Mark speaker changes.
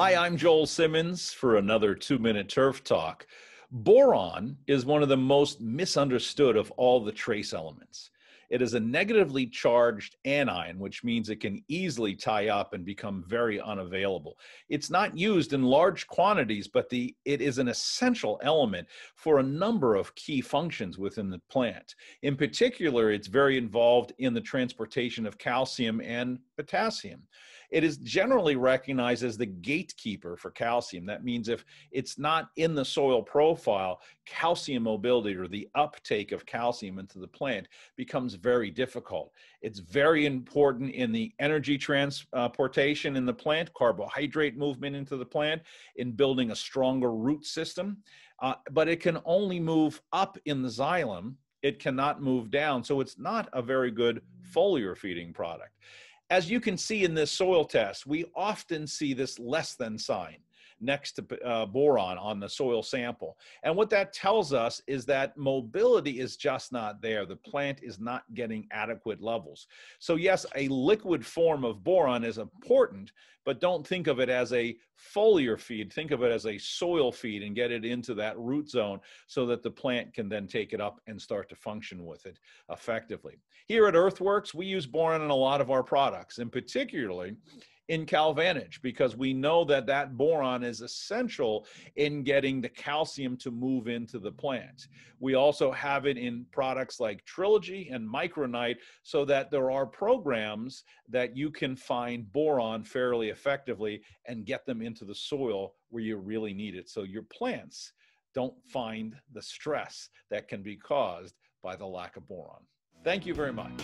Speaker 1: Hi, I'm Joel Simmons for another two minute turf talk. Boron is one of the most misunderstood of all the trace elements. It is a negatively charged anion, which means it can easily tie up and become very unavailable. It's not used in large quantities, but the, it is an essential element for a number of key functions within the plant. In particular, it's very involved in the transportation of calcium and potassium. It is generally recognized as the gatekeeper for calcium. That means if it's not in the soil profile, calcium mobility or the uptake of calcium into the plant becomes very difficult. It's very important in the energy transportation in the plant, carbohydrate movement into the plant, in building a stronger root system. Uh, but it can only move up in the xylem it cannot move down. So it's not a very good foliar feeding product. As you can see in this soil test, we often see this less than sign next to uh, boron on the soil sample. And what that tells us is that mobility is just not there. The plant is not getting adequate levels. So yes, a liquid form of boron is important, but don't think of it as a foliar feed. Think of it as a soil feed and get it into that root zone so that the plant can then take it up and start to function with it effectively. Here at Earthworks, we use boron in a lot of our products, and particularly in CalVantage because we know that that boron is essential in getting the calcium to move into the plant. We also have it in products like Trilogy and Micronite so that there are programs that you can find boron fairly effectively and get them into the soil where you really need it so your plants don't find the stress that can be caused by the lack of boron. Thank you very much.